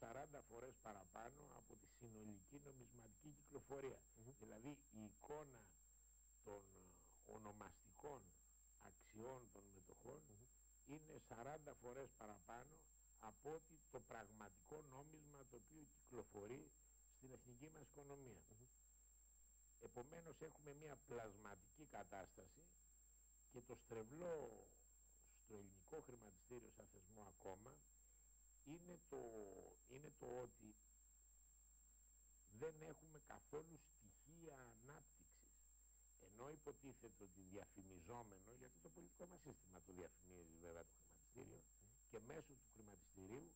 40 φορές παραπάνω από τη συνολική νομισματική κυκλοφορία. Δηλαδή η εικόνα των ε, ονομαστικών αξιών των μετοχών είναι 40 φορές παραπάνω από ότι το πραγματικό νόμισμα το οποίο κυκλοφορεί στην εθνική μας οικονομία. Επομένως έχουμε μια πλασματική κατάσταση και το στρεβλό στο ελληνικό χρηματιστήριο σαν θεσμό ακόμα είναι το, είναι το ότι δεν έχουμε καθόλου στοιχεία ανάπτυξης. Ενώ υποτίθεται ότι διαφημιζόμενο, γιατί το πολιτικό μας σύστημα το διαφημίζει βέβαια το χρηματιστήριο και μέσω του χρηματιστηρίου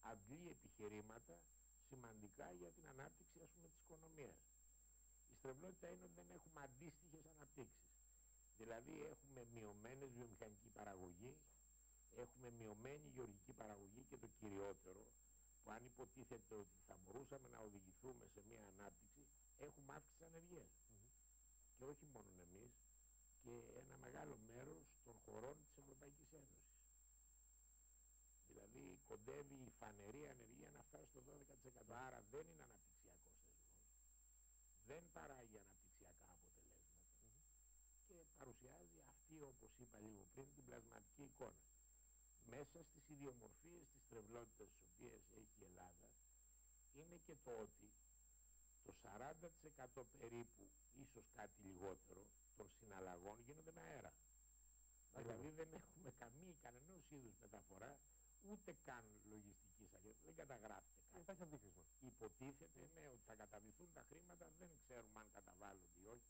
αντλεί επιχειρήματα σημαντικά για την ανάπτυξη ας πούμε της οικονομίας. Η στρεβλότητα είναι ότι δεν έχουμε αντίστοιχες αναπτύξεις. Δηλαδή έχουμε μειωμένες βιομηχανική παραγωγή, έχουμε μειωμένη γεωργική παραγωγή και το κυριότερο που αν υποτίθεται ότι θα μπορούσαμε να οδηγηθούμε σε μια ανάπτυξη έχουμε αύξηση ανεργίας. Και όχι μόνο εμείς και ένα μεγάλο μέρος των χωρών της Ευρωπαϊκής Ένωσης. Δηλαδή κοντεύει η φανερή ανεργία να φτάσει στο 12%. Άρα δεν είναι αναπτυξιακός θεσμός. Δεν παράγει αναπτυξιακά αποτελέσματα. Και παρουσιάζει αυτή όπως είπα λίγο πριν την πλασματική εικόνα μέσα στις ιδιομορφίες της τρευλότητας τις οποίες έχει η Ελλάδα είναι και το ότι το 40% περίπου, ίσως κάτι λιγότερο, των συναλλαγών γίνονται με αέρα. Δηλαδή δεν έχουμε καμία, κανένας είδους μεταφορά, ούτε καν λογιστική αγγελία. Δεν καταγράφεται κάτι. Υπάρχει αντίκρισμα. Υποτίθεται ναι, ότι θα καταβληθούν τα χρήματα, δεν ξέρουμε αν καταβάλλονται ή όχι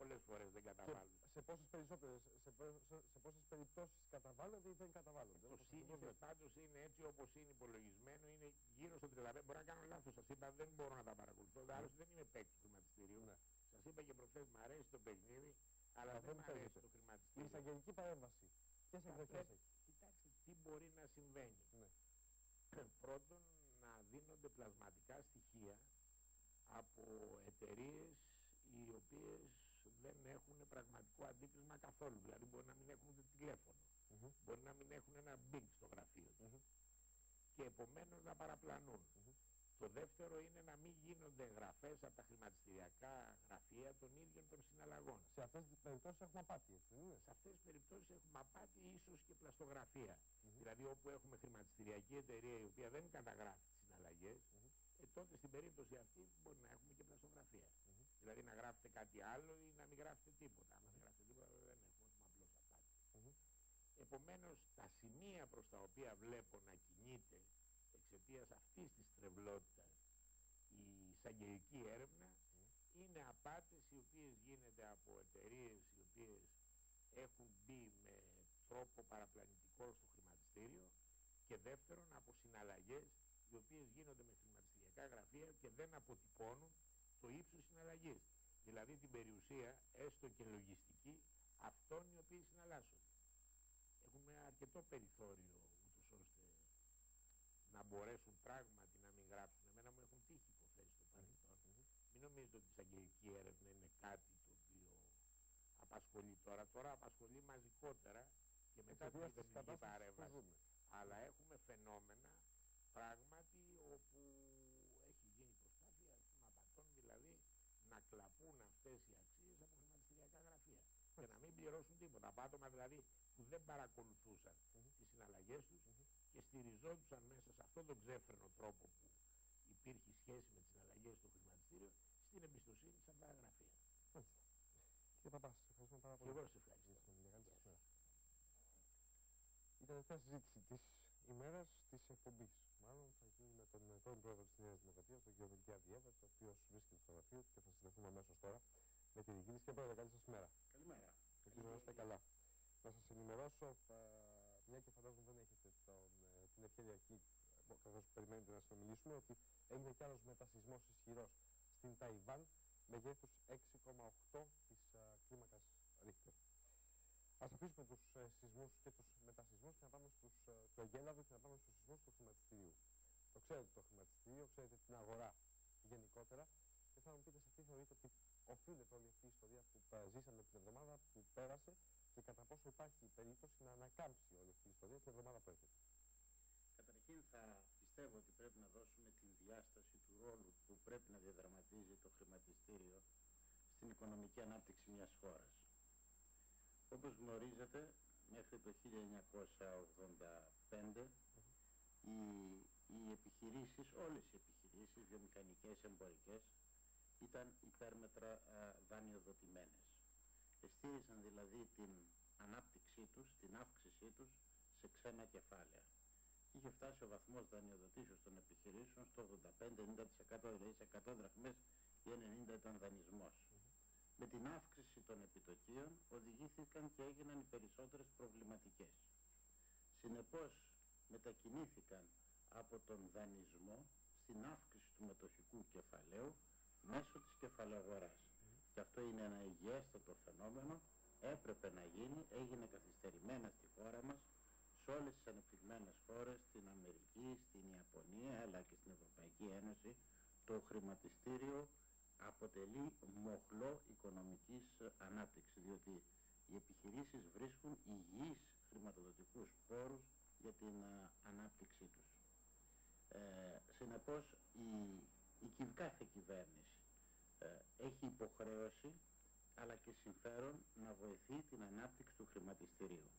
πολλές φορές δεν καταβάλλουν. σε πόσες, περισσότερες, σε, σε, σε πόσες περιπτώσεις καταβάλλονται ή δεν καταβάλλονται. Το σύνηθες πάντως είναι έτσι όπως είναι υπολογισμένο, είναι γύρω στο 35. Μπορεί να κάνω λάθος, σας είπα δεν μπορώ να τα παρακολουθώ, ναι. άλλωστε δεν είμαι παίκτης του χρηματιστηρίου. Ναι. Σας είπα και προχθές μου αρέσει το παιχνίδι, αλλά δεν, μου αρέσει το χρηματιστήριο. Η εισαγγελική παρέμβαση, ποιες εκδοχές έχει; Κοιτάξτε τι μπορεί να συμβαίνει. Ναι. Πρώτον να δίνονται πλασματικά στοιχεία από εταιρείες οι οποίες δεν έχουν πραγματικό αντίκρισμα καθόλου. Δηλαδή μπορεί να μην έχουν ούτε τηλέφωνο. Mm Μπορεί να μην έχουν ένα μπινκ στο γραφείο τους. Και επομένως να παραπλανούν. Το δεύτερο είναι να μην γίνονται εγγραφές από τα χρηματιστηριακά γραφεία των ίδιων των συναλλαγών. Σε αυτές τις περιπτώσεις έχουμε απάτη, έτσι δεν είναι. Σε αυτές τις περιπτώσεις έχουμε απάτη ίσως και πλαστογραφία. Δηλαδή όπου έχουμε χρηματιστηριακή εταιρεία η οποία δεν καταγράφει τις συναλλαγές, ε, τότε στην περίπτωση αυτή μπορεί να έχουμε και πλαστογραφία. Mm -hmm. Δηλαδή να γράφετε κάτι άλλο ή να μην γράφετε τίποτα. Αν δεν γράφετε τίποτα δεν έχουμε απλώς απάτη. Mm -hmm. Επομένως τα σημεία προς τα οποία βλέπω να κινείται εξαιτίας αυτής της τρευλότητας η εισαγγελική έρευνα είναι απάτες οι οποίες γίνεται από εταιρείες οι οποίες έχουν μπει με τρόπο παραπλανητικό στο χρηματιστήριο και δεύτερον από συναλλαγές οι οποίες γίνονται με χρηματιστηριακά γραφεία και δεν αποτυπώνουν το ύψος συναλλαγής. Δηλαδή την περιουσία, έστω και λογιστική, αυτών οι οποίοι συναλλάσσονται. Έχουμε αρκετό περιθώριο ούτως ώστε να μπορέσουν πράγματι να μην γράψουν. Εμένα μου έχουν τύχει υποθέσεις στο παρελθόν. Mm -hmm. Μην νομίζετε ότι η εισαγγελική έρευνα είναι κάτι το οποίο απασχολεί τώρα. Τώρα απασχολεί μαζικότερα και μετά την κυβερνητική παρέμβαση. Αλλά έχουμε φαινόμενα πράγματι όπου έχει γίνει προσπάθεια απατών δηλαδή να κλαπούν αυτές οι αξίες από χρηματιστηριακά γραφεία και να μην πληρώσουν τίποτα. Από άτομα δηλαδή που δεν παρακολουθούσαν mm -hmm. τις συναλλαγές τους mm -hmm. Και στηριζόντουσαν μέσα σε αυτόν τον ξέφρενο τρόπο που υπήρχε σχέση με τις συναλλαγές του χρηματιστήριο στην εμπιστοσύνη σε αυτά τα γραφεία. Κύριε Παπάς, ευχαριστούμε πάρα πολύ. Και εγώ σε ευχαριστώ. Η τελευταία συζήτηση της ημέρας της εκπομπής μάλλον θα γίνει με τον πρώην πρόεδρο της Νέας Δημοκρατίας, τον κ. Μιλτιάδη Εύα, ο οποίος βρίσκεται στο γραφείο του και θα συνδεθούμε αμέσως τώρα με τη δική τη. Και πρόεδρε, καλή σας μέρα. Καλημέρα. Ελπίζω να είστε καλά. Να σας ενημερώσω, α, μια και φαντάζομαι δεν έχετε τον, ε, την ευκαιρία εκεί, καθώς περιμένετε να συνομιλήσουμε, ότι έγινε κι άλλος μετασυσμό ισχυρός στην Ταϊβάν μεγέθους 6,8 της κλίμακας Ρίχτερ. Ας αφήσουμε τους ε, σεισμούς και τους μετασυσμούς και να πάμε στους, ε, το Αγέλαδο και να πάμε στους σεισμούς του χρηματιστηρίου. Το ξέρετε το χρηματιστήριο, ξέρετε την αγορά γενικότερα και θα μου πείτε σε τι θεωρείτε ότι οφείλεται όλη αυτή η ιστορία που ε, ζήσαμε την εβδομάδα που πέρασε και κατά πόσο υπάρχει περίπτωση να ανακάμψει όλη αυτή η ιστορία την εβδομάδα που έρχεται καταρχήν θα πιστεύω ότι πρέπει να δώσουμε την διάσταση του ρόλου που πρέπει να διαδραματίζει το χρηματιστήριο στην οικονομική ανάπτυξη μιας χώρας. Όπως γνωρίζετε, μέχρι το 1985 οι, οι επιχειρήσεις, όλες οι επιχειρήσεις, βιομηχανικές, εμπορικές, ήταν υπέρμετρα α, δανειοδοτημένες. Εστήριζαν δηλαδή την ανάπτυξή τους, την αύξησή τους σε ξένα κεφάλαια. Είχε φτάσει ο βαθμός δανειοδοτήσεως των επιχειρήσεων στο 85-90% δηλαδή σε 100 δραχμές ή 90 ήταν δανεισμός. Με την αύξηση των επιτοκίων οδηγήθηκαν και έγιναν οι περισσότερες προβληματικές. Συνεπώς μετακινήθηκαν από τον δανεισμό στην αύξηση του μετοχικού κεφαλαίου μέσω της κεφαλαγοράς. Και αυτό είναι ένα υγιέστατο φαινόμενο, έπρεπε να γίνει, έγινε καθυστερημένα στη χώρα μας, σε όλες τις ανεπτυγμένες χώρες, στην Αμερική, στην Ιαπωνία αλλά και στην Ευρωπαϊκή Ένωση, το χρηματιστήριο αποτελεί μοχλό οικονομικής ανάπτυξης, διότι οι επιχειρήσεις βρίσκουν υγιείς χρηματοδοτικούς πόρους για την ανάπτυξή τους. Ε, συνεπώς η, η κάθε κυβέρνηση ε, έχει υποχρέωση αλλά και συμφέρον να βοηθεί την ανάπτυξη του χρηματιστηρίου.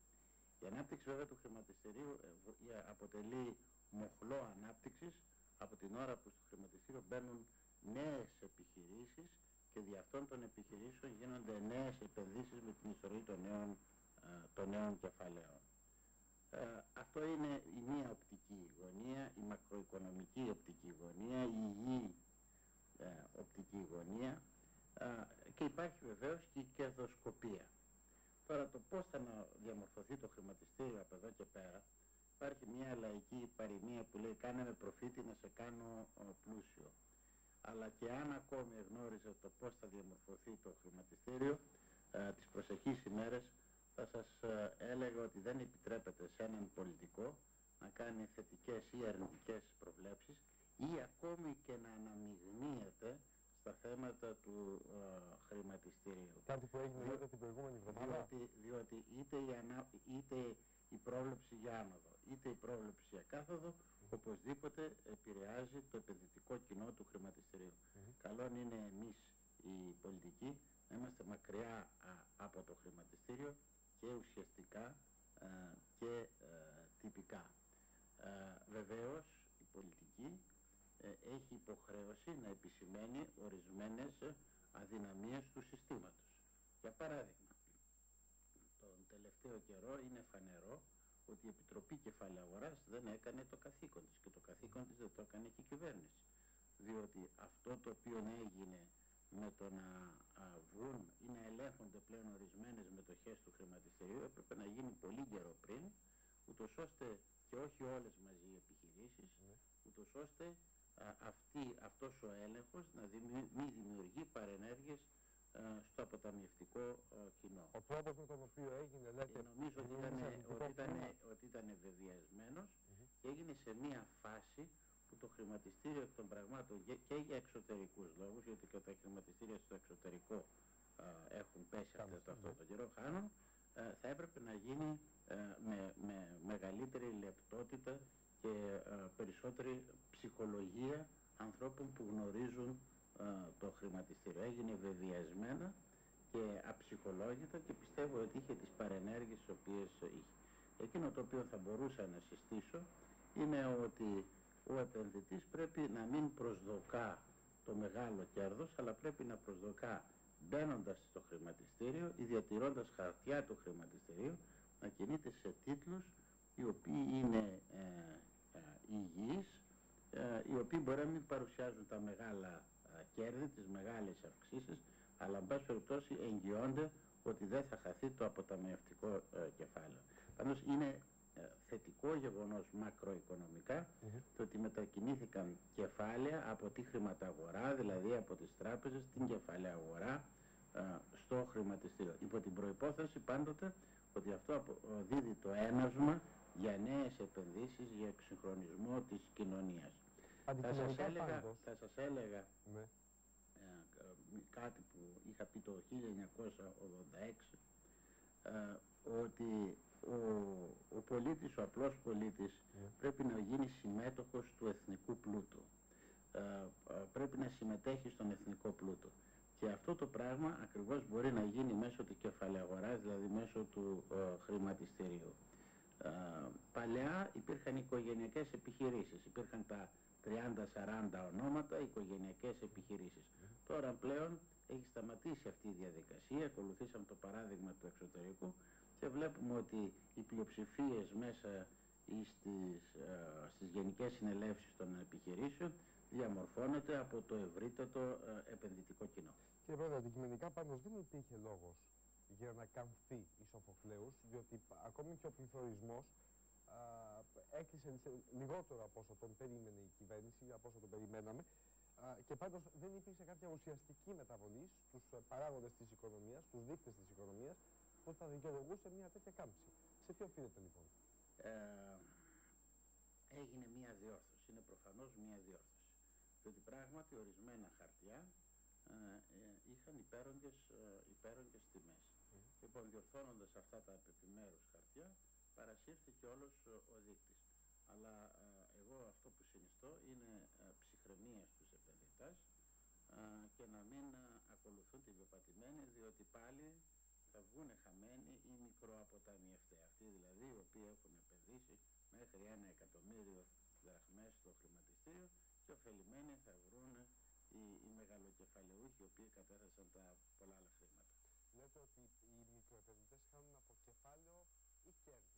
Η ανάπτυξη βέβαια του χρηματιστηρίου ε, ε, αποτελεί μοχλό ανάπτυξης από την ώρα που στο χρηματιστήριο μπαίνουν νέες επιχειρήσεις και δι' αυτών των επιχειρήσεων γίνονται νέες επενδύσεις με την ιστορία των νέων, των νέων κεφαλαίων. Ε, αυτό είναι η μία οπτική γωνία, η μακροοικονομική οπτική γωνία, η υγιή ε, οπτική γωνία ε, και υπάρχει βεβαίως και η κερδοσκοπία. Τώρα το πώς θα διαμορφωθεί το χρηματιστήριο από εδώ και πέρα υπάρχει μια λαϊκή παροιμία που λέει κάνε με προφήτη να σε κάνω πλούσιο. Αλλά και αν ακόμη εγνώριζε το πώς θα διαμορφωθεί το χρηματιστήριο ε, τις προσεχείς ημέρες θα σας ε, έλεγα ότι δεν επιτρέπεται σε έναν πολιτικό να κάνει θετικές ή αρνητικές προβλέψεις ή ακόμη και να αναμειγνύεται στα θέματα του ε, χρηματιστηρίου. Κάτι που έγινε Δι... την προηγούμενη εβδομάδα. Διότι, διότι είτε, η ανα... είτε η πρόβλεψη για άνοδο, είτε η πρόβλεψη για κάθοδο, οπωσδήποτε επηρεάζει το επενδυτικό κοινό του χρηματιστηρίου. Mm Καλό είναι εμείς οι πολιτικοί να είμαστε μακριά από το χρηματιστήριο και ουσιαστικά ε, και ε, τυπικά. Ε, βεβαίως η πολιτική έχει υποχρέωση να επισημαίνει ορισμένες αδυναμίες του συστήματος. Για παράδειγμα, τον τελευταίο καιρό είναι φανερό ότι η Επιτροπή Κεφάλαια Αγοράς δεν έκανε το καθήκον της και το καθήκον της δεν το έκανε και η κυβέρνηση. Διότι αυτό το οποίο έγινε με το να βγουν ή να ελέγχονται πλέον ορισμένες μετοχές του χρηματιστηρίου έπρεπε να γίνει πολύ καιρό πριν, ούτως ώστε και όχι όλες μαζί οι επιχειρήσεις, ναι. ούτως ώστε α, αυτή, αυτός ο έλεγχος να μην δημιουργεί παρενέργειες στο αποταμιευτικό κοινό. Ο τρόπος με τον οποίο έγινε, λέτε... νομίζω ότι ήταν, ότι ήταν, ότι ήταν βεβαιασμένος και έγινε σε μία φάση που το χρηματιστήριο εκ των πραγμάτων και για εξωτερικούς λόγους, γιατί και τα χρηματιστήρια στο εξωτερικό έχουν πέσει αυτό, αυτό το καιρό, χάνουν, θα έπρεπε να γίνει με, με μεγαλύτερη λεπτότητα και περισσότερη ψυχολογία ανθρώπων που γνωρίζουν το χρηματιστήριο. Έγινε βεβαιασμένα και αψυχολόγητα και πιστεύω ότι είχε τις παρενέργειες τις οποίες είχε. Εκείνο το οποίο θα μπορούσα να συστήσω είναι ότι ο επενδυτής πρέπει να μην προσδοκά το μεγάλο κέρδος, αλλά πρέπει να προσδοκά μπαίνοντας στο χρηματιστήριο ή διατηρώντας χαρτιά του χρηματιστηρίου να κινείται σε τίτλους οι οποίοι είναι ε, ε, υγιείς, ε, οι οποίοι μπορεί να μην παρουσιάζουν τα μεγάλα ε, κέρδη, τις μεγάλες αυξήσεις, αλλά εν πάση περιπτώσει εγγυώνται ότι δεν θα χαθεί το αποταμιευτικό ε, κεφάλαιο. Πάντως είναι ε, θετικό γεγονός μακροοικονομικά το ότι μετακινήθηκαν κεφάλαια από τη χρηματαγορά, δηλαδή από τις τράπεζες, στην κεφάλαια αγορά ε, στο χρηματιστήριο. Υπό την προϋπόθεση πάντοτε ότι αυτό δίδει το ένασμα για νέες επενδύσεις, για εξυγχρονισμό της κοινωνίας. Θα σας έλεγα, θα σας έλεγα ναι. ε, κάτι που είχα πει το 1986 ε, ότι ο, ο πολίτης, ο απλός πολίτης ναι. πρέπει να γίνει συμμέτοχος του εθνικού πλούτου. Ε, πρέπει να συμμετέχει στον εθνικό πλούτο. Και αυτό το πράγμα ακριβώς μπορεί να γίνει μέσω του κεφαλαίου δηλαδή μέσω του ε, χρηματιστηρίου. Ε, παλαιά, υπήρχαν οικογενειακές επιχειρήσεις, υπήρχαν τα 30-40 ονόματα οικογενειακές επιχειρήσεις. Mm. Τώρα πλέον έχει σταματήσει αυτή η διαδικασία, ακολουθήσαμε το παράδειγμα του εξωτερικού και βλέπουμε ότι οι πλειοψηφίες μέσα στις, α, στις γενικές συνελεύσεις των επιχειρήσεων διαμορφώνεται από το ευρύτατο α, επενδυτικό κοινό. Κύριε Πρόεδρε, αντικειμενικά πάντως δεν υπήρχε λόγος για να καμφθεί η Σοφοκλέους, διότι ακόμη και ο πληθωρισμός α, έκλεισε λιγότερο από όσο τον περίμενε η κυβέρνηση, από όσο τον περιμέναμε, α, και πάντως δεν υπήρξε κάποια ουσιαστική μεταβολή στους παράγοντες της οικονομίας, στους δείκτες της οικονομίας, που θα δικαιολογούσε μια τέτοια κάμψη. Σε τι οφείλεται λοιπόν; Ε, έγινε μια διόρθωση, είναι προφανώς μια διόρθωση. Διότι πράγματι ορισμένα χαρτιά ε, ε, είχαν υπέρογγες, ε, υπέρογγες τιμές. Λοιπόν, διορθώνοντας αυτά τα επιμέρους χαρτιά, παρασύρθηκε όλος ο δείκτης. Αλλά ε, εγώ αυτό που συνιστώ είναι ε, ψυχραιμίας στους επενδυτές ε, και να μην ακολουθούν την πεπατημένη, διότι πάλι θα βγουν χαμένοι οι μικροαποταμιευτές. Αυτοί δηλαδή οι οποίοι έχουν επενδύσει μέχρι ένα εκατομμύριο δραχμές στο χρηματιστήριο και ωφελημένοι θα βρουν οι, οι μεγαλοκεφαλαιούχοι οι οποίοι κατέθεσαν τα πολλά λεφτά λέει ότι οι μικροεπενδυτές χάνουν από κεφάλαιο ή κέρδη.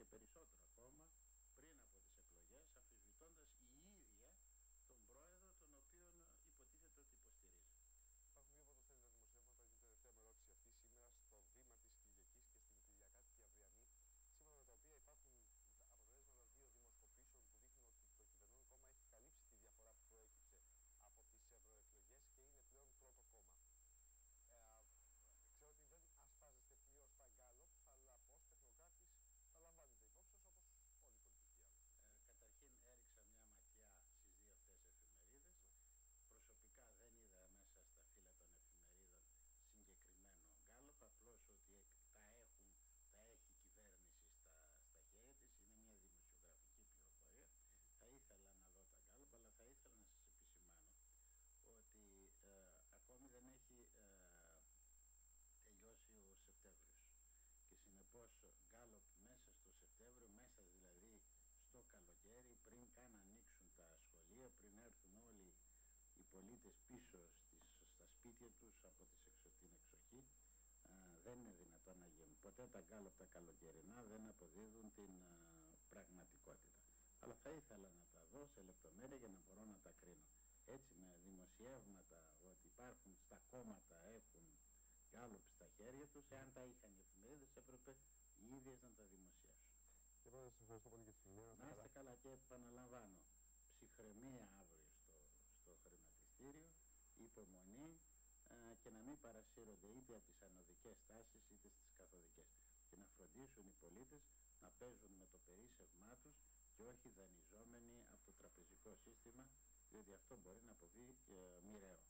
και περισσότερο ακόμα. Σπίτια τους από τις εξω, την εξοχή δεν είναι δυνατόν να γίνουν. Ποτέ τα γκάλωπ τα καλοκαιρινά δεν αποδίδουν την πραγματικότητα. Αλλά θα ήθελα να τα δω σε λεπτομέρεια για να μπορώ να τα κρίνω. Έτσι με δημοσιεύματα ότι υπάρχουν στα κόμματα έχουν γκάλωπ στα χέρια τους, εάν τα είχαν οι εφημερίδες έπρεπε οι ίδιες να τα δημοσιεύσουν. Και πρώτα σας ευχαριστώ πολύ για τη σημεία. Να είστε καλά και επαναλαμβάνω. και να μην παρασύρονται είτε από τις ανωδικές τάσεις είτε στις καθοδικές και να φροντίσουν οι πολίτες να παίζουν με το περίσσευμά τους και όχι δανειζόμενοι από το τραπεζικό σύστημα διότι αυτό μπορεί να αποβεί ε, μοιραίο.